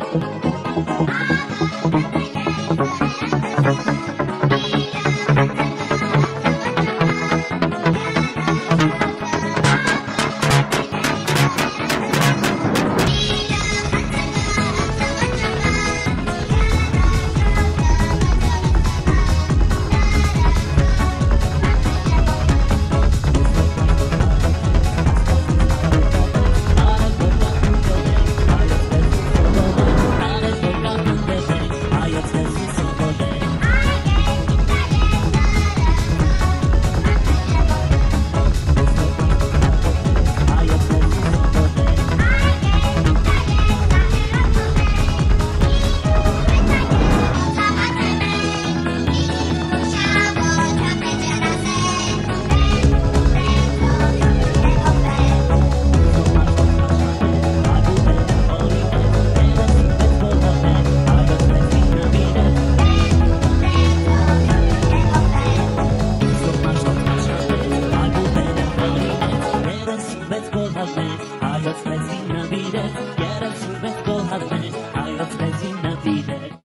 Thank you. ビでやらすべこはずに愛はつかじナビで。